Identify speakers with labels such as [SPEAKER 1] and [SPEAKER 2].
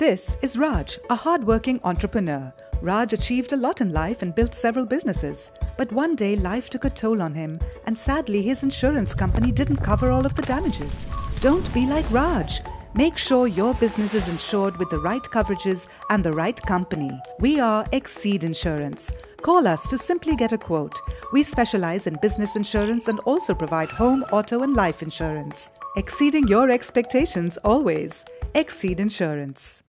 [SPEAKER 1] This is Raj, a hardworking entrepreneur. Raj achieved a lot in life and built several businesses. But one day life took a toll on him, and sadly his insurance company didn't cover all of the damages. Don't be like Raj. Make sure your business is insured with the right coverages and the right company. We are Exceed Insurance. Call us to simply get a quote. We specialize in business insurance and also provide home, auto, and life insurance. Exceeding your expectations always. Exceed Insurance.